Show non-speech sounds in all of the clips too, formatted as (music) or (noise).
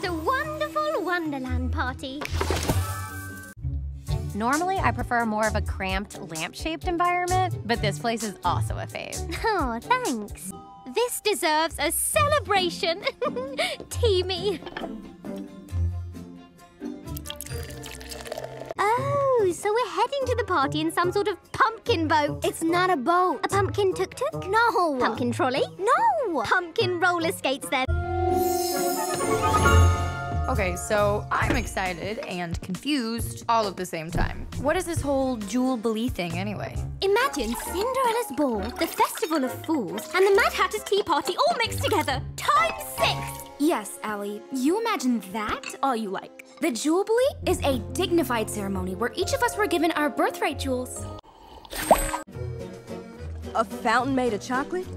What a wonderful Wonderland party. Normally, I prefer more of a cramped, lamp-shaped environment, but this place is also a fave. (laughs) Oh, thanks. This deserves a celebration. (laughs) Teamy. Oh, so we're heading to the party in some sort of pumpkin boat. It's not a boat. A pumpkin tuk-tuk? No. Pumpkin trolley? No. Pumpkin roller skates then. Okay, so I'm excited and confused all at the same time. What is this whole jewel Jubilee thing anyway? Imagine Cinderella's ball, the Festival of Fools, and the Mad Hatter's Tea Party all mixed together. Times six! Yes, Allie. You imagine that all you like. The Jubilee is a dignified ceremony where each of us were given our birthright jewels. A fountain made of chocolate?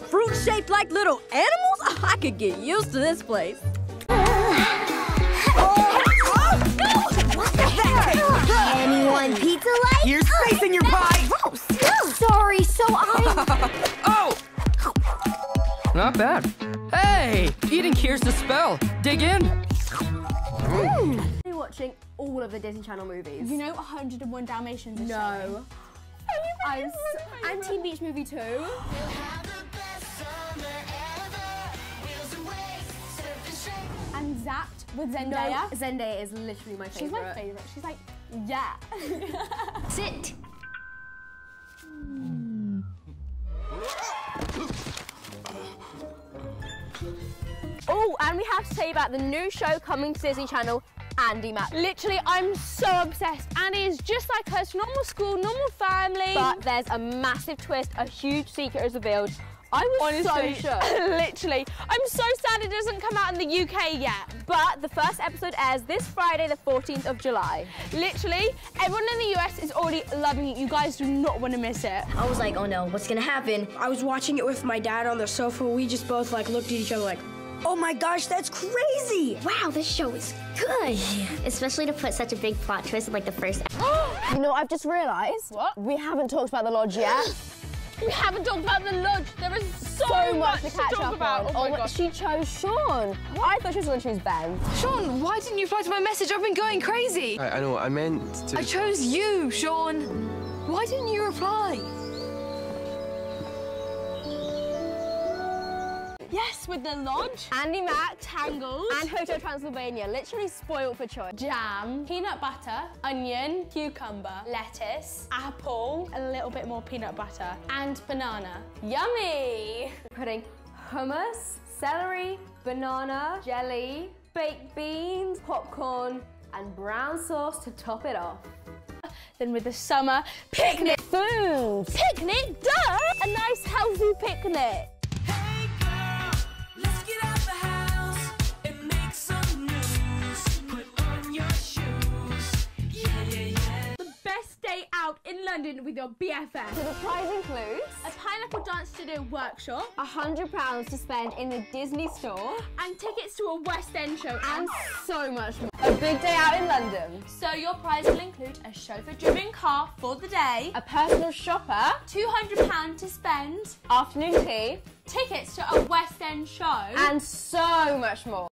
Fruit shaped like little animals? (laughs) I could get used to this place. Not bad. Hey! Eating cures the spell. Dig in. Watching all of the Disney Channel movies. You know 101 Dalmatians is No. I'm s- and Teen Beach Movie 2. And Zapped with No, Zendaya. Zendaya is literally my favourite. She's my favorite. favorite. She's like, yeah. (laughs) Sit. Have to tell you about the new show coming to Disney Channel, Andi Mack. Literally, I'm so obsessed. Annie is just like us, normal school, normal family. But there's a massive twist, a huge secret is revealed. I was Honestly, so shook. (laughs) literally, I'm so sad it doesn't come out in the UK yet. But the first episode airs this Friday, the 14th of July. Literally, everyone in the US is already loving it. You guys do not want to miss it. I was like, oh no, what's gonna happen? I was watching it with my dad on the sofa. We just both like looked at each other like, oh my gosh, that's crazy. Wow, this show is good. Especially to put such a big plot twist in like the first. (gasps) You know, I've just realised. What? We haven't talked about the lodge yet. (gasps) We haven't talked about the lodge. There is so, so much, much to catch talk up about. on. Oh my my- gosh. She chose Sean. I thought she was going to choose Ben. Sean, why didn't you reply to my message? I've been going crazy. I, I know, I meant to. I chose you, Sean. Why didn't you reply? Yes, with the lodge, Andi Mack Tangled, and Hotel Transylvania, literally spoiled for choice. jam, peanut butter, onion, cucumber, lettuce, apple, a little bit more peanut butter, and banana. Yummy! Putting hummus, celery, banana, jelly, baked beans, popcorn, and brown sauce to top it off. Then with the summer picnic Food! picnic, duh! A nice healthy picnic. London with your BFF. So the prize includes A pineapple dance studio workshop £100 to spend in the Disney store and tickets to a West End show and so much more. A big day out in London. So your prize will include a chauffeur-driven car for the day, A personal shopper, £200 to spend, afternoon tea, tickets to a West End show, and so much more.